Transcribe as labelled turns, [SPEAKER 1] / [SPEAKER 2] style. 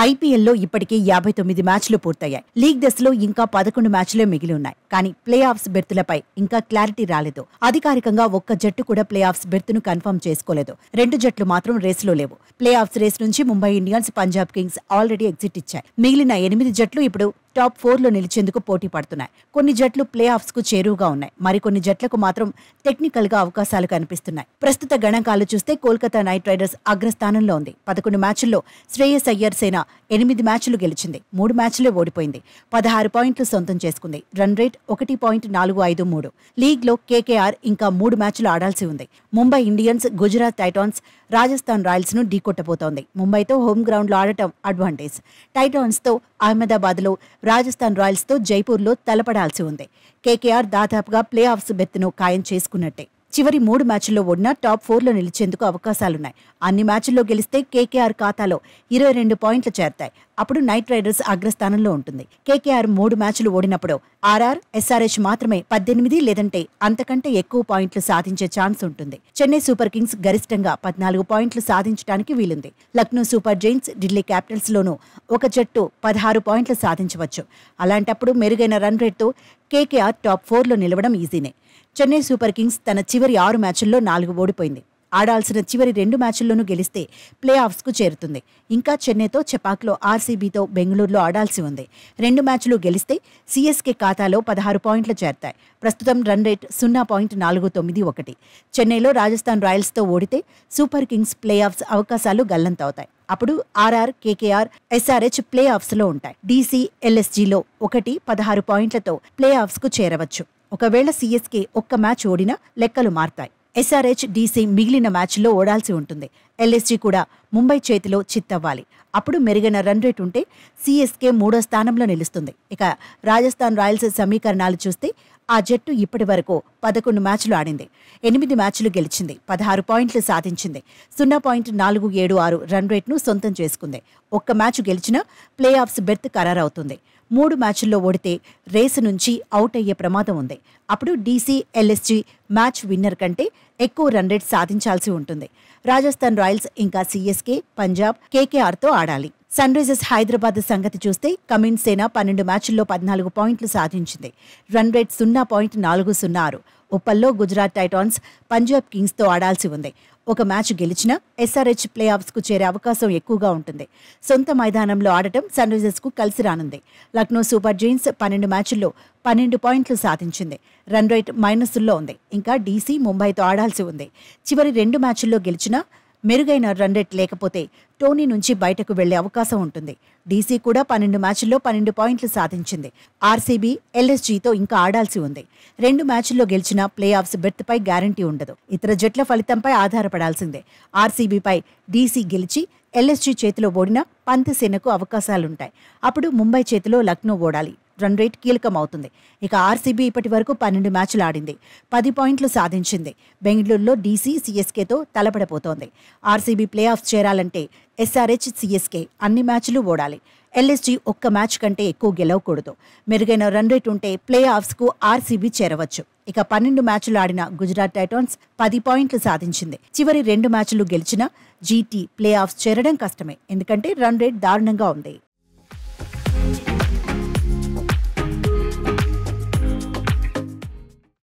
[SPEAKER 1] ఐపీఎల్లో ఇప్పటికే యాభై తొమ్మిది మ్యాచ్లు పూర్తయ్యాయి. లీగ్ దశలో ఇంకా పదకొండు మ్యాచ్లే మిగిలి ఉన్నాయి. కానీ ప్లే ఆఫ్స్ బెర్తులపై ఇంకా క్లారిటీ రాలేదు. అధికారికంగా ఒక్క జట్టు కూడా ప్లే ఆఫ్స్ బెర్త్ను కన్ఫర్మ్ చేసుకోలేదు. రెండు జట్లు మాత్రం రేసులో లేవు. ప్లే ఆఫ్స్ రేస్ నుంచి Mumbai Indians Punjab kings already exit ఇచ్చాయి. మిగిలిన ఎనిమిది జట్లు ఇప్పుడు టాప్ ఫోర్లో నిలిచేందుకు పోటీ పడుతున్నాయి. కొన్ని జట్లు ప్లే ఆఫ్స్కు చేరువుగా ఉన్నాయి. మరికొన్ని జట్లకు మాత్రం టెక్నికల్గా అవకాశాలు కనిపిస్తున్నాయి. ప్రస్తుత గణాంకాలు చూస్తే కోల్కతా నైట్ రైడర్స్ అగ్రస్థానంలో ఉంది. పదకొండు మ్యాచ్ల్లో శ్రేయస్ అయ్యర్ సేన ఎనిమిది మ్యాచ్లు గెలిచింది. మూడు మ్యాచ్లే ఓడిపోయింది. పదహారు పాయింట్లు సొంతం చేసుకుంది. రన్ రేట్ ఒకటి పాయింట్ నాలుగు ఐదు మూడు. లీగ్లో కేకేఆర్ ఇంకా మూడు మ్యాచ్లు ఆడాల్సి ఉంది. ముంబై ఇండియన్స్ గుజరాత్ టైటాన్స్ రాజస్థాన్ రాయల్స్ను ఢీకొట్టబోతోంది. ముంబైతో హోమ్ గ్రౌండ్లో ఆడటం అడ్వాంటేజ్. టైటాన్స్తో అహ్మదాబాద్లో రాజస్థాన్ రాయల్స్తో జైపూర్లో తలపడాల్సి ఉంది. కేకేఆర్ దాదాపుగా ప్లే ఆఫ్స్ బెత్తును ఖాయం చేసుకున్నట్టే. చివరి మూడు మ్యాచ్ల్లో ఓడినా టాప్ ఫోర్లో నిలిచేందుకు అవకాశాలున్నాయి. అన్ని మ్యాచ్ల్లో గెలిస్తే కేకేఆర్ ఖాతాలో ఇరవై రెండు పాయింట్లు చేరతాయి. అప్పుడు నైట్ రైడర్స్ అగ్రస్థానంలో ఉంటుంది. కేకేఆర్ మూడు మ్యాచ్లు ఓడినప్పుడు ఆర్ఆర్ ఎస్ఆర్హెచ్ మాత్రమే పద్దెనిమిది లేదంటే అంతకంటే ఎక్కువ పాయింట్లు సాధించే ఛాన్స్ ఉంటుంది. చెన్నై సూపర్ కింగ్స్ గరిష్టంగా పద్నాలుగు పాయింట్లు సాధించడానికి వీలుంది. Lucknow super giants Delhi capitals లోనూ ఒక జట్టు పదహారు పాయింట్లు సాధించవచ్చు. అలాంటప్పుడు మెరుగైన రన్ రేట్తో కేకేఆర్ టాప్ ఫోర్లో నిలవడం ఈజీనే. చెన్నై సూపర్ కింగ్స్ తన చివరి ఆరు మ్యాచ్ల్లో నాలుగు ఓడిపోయింది. ఆడాల్సిన చివరి రెండు మ్యాచ్ల్లోనూ గెలిస్తే ప్లే ఆఫ్స్కు చేరుతుంది. ఇంకా చెన్నైతో చెపాక్లో ఆర్సీబీతో బెంగళూరులో ఆడాల్సి ఉంది. రెండు మ్యాచ్లు గెలిస్తే సీఎస్కే ఖాతాలో పదహారు పాయింట్లు చేరతాయి. ప్రస్తుతం రన్ రేట్ సున్నా పాయింట్ నాలుగు తొమ్మిది ఒకటి. చెన్నైలో రాజస్థాన్ రాయల్స్తో ఓడితే సూపర్ కింగ్స్ ప్లే ఆఫ్స్ అవకాశాలు గల్లంతవుతాయి. అప్పుడు ఆర్ఆర్ కేకేఆర్ ఎస్ఆర్హెచ్ ప్లే ఆఫ్స్లో ఉంటాయి. డీసీ ఎల్ఎస్జీలో ఒకటి పదహారు పాయింట్లతో ప్లే ఆఫ్స్కు చేరవచ్చు. ఒకవేళ సీఎస్కే ఒక్క మ్యాచ్ ఓడినా లెక్కలు మారతాయి. ఎస్ఆర్హెచ్ డీసీ మిగిలిన మ్యాచ్లో ఓడాల్సి ఉంటుంది. ఎల్ఎస్జీ కూడా ముంబై చేతిలో చిత్తవ్వాలి. అప్పుడు మెరుగైన రన్ రేట్ ఉంటే సిఎస్కే మూడో స్థానంలో నిలుస్తుంది. ఇక రాజస్థాన్ రాయల్స్ సమీకరణాలు చూస్తే ఆ జట్టు ఇప్పటి వరకు పదకొండు మ్యాచ్లు ఆడింది. ఎనిమిది మ్యాచ్లు గెలిచింది. పదహారు పాయింట్లు సాధించింది. సున్నా పాయింట్ నాలుగు ఏడు ఆరు రన్ రేట్ను సొంతం చేసుకుంది. ఒక్క మ్యాచ్ గెలిచినా ప్లే ఆఫ్స్ బెర్త్ ఖరారవుతుంది. మూడు మ్యాచ్ల్లో ఓడితే రేసు నుంచి అవుట్ అయ్యే ప్రమాదం ఉంది. అప్పుడు డీసీ ఎల్ఎస్జీ మ్యాచ్ విన్నర్ కంటే ఎక్కువ రన్ రేట్ సాధించాల్సి ఉంటుంది. రాజస్థాన్ రాయల్స్ ఇంకా సీఎస్కే పంజాబ్ కేకేఆర్తో ఆడాలి. సన్ రైజర్స్ హైదరాబాద్ సంగతి చూస్తే కమిన్ సేన పన్నెండు మ్యాచ్ల్లో పద్నాలుగు పాయింట్లు సాధించింది. రన్ రేట్ సున్నా పాయింట్ నాలుగు సున్నా ఆరు. ఉప్పల్లో గుజరాత్ టైటాన్స్ పంజాబ్ కింగ్స్తో ఆడాల్సి ఉంది. ఒక మ్యాచ్ గెలిచినా ఎస్ఆర్హెచ్ ప్లే ఆఫ్స్కు చేరే అవకాశం ఎక్కువగా ఉంటుంది. సొంత మైదానంలో ఆడటం సన్ రైజర్స్కు కలిసి రానుంది. లక్నో సూపర్ జైన్స్ పన్నెండు మ్యాచ్ల్లో పన్నెండు పాయింట్లు సాధించింది. రన్ రేట్ మైనస్లో ఉంది. ఇంకా డీసీ ముంబైతో ఆడాల్సి ఉంది. చివరి రెండు మ్యాచ్ల్లో గెలిచినా మెరుగైన రన్ రేట్ లేకపోతే టోనీ నుంచి బయటకు వెళ్ళే అవకాశం ఉంటుంది. డీసీ కూడా పన్నెండు మ్యాచ్ల్లో పన్నెండు పాయింట్లు సాధించింది. ఆర్సీబీ ఎల్ఎస్జీతో ఇంకా ఆడాల్సి ఉంది. రెండు మ్యాచ్ల్లో గెలిచిన ప్లే ఆఫ్స్ బెర్త్పై గ్యారంటీ ఉండదు. ఇతర జట్ల ఫలితంపై ఆధారపడాల్సిందే. ఆర్సీబీపై డీసీ గెలిచి ఎల్ఎస్జీ చేతిలో ఓడినా పంతసేనకు అవకాశాలుంటాయి. అప్పుడు ముంబై చేతిలో లక్నో ఓడాలి. రన్ రేట్ కీలకమవుతుంది. ఇక ఆర్సీబీ ఇప్పటి వరకు పన్నెండు మ్యాచ్లు ఆడింది. పది పాయింట్లు సాధించింది. బెంగళూరులో డీసీ సీఎస్కేతో తలపడబోతోంది. ఆర్సీబీ ప్లే ఆఫ్ చేరాలంటే ఎస్ఆర్హెచ్ సీఎస్కే అన్ని మ్యాచ్లు ఓడాలి. ఎల్ఎస్జీ ఒక్క మ్యాచ్ కంటే ఎక్కువ గెలవకూడదు. మెరుగైన రన్ రేట్ ఉంటే ప్లే ఆఫ్స్కు ఆర్సీబీ చేరవచ్చు. ఇక పన్నెండు మ్యాచ్లు ఆడిన గుజరాత్ టైటాన్స్ పది పాయింట్లు సాధించింది. చివరి రెండు మ్యాచ్లు గెలిచినా జీటీ ప్లే ఆఫ్స్ చేరడం కష్టమే. ఎందుకంటే రన్ రేట్ దారుణంగా ఉంది.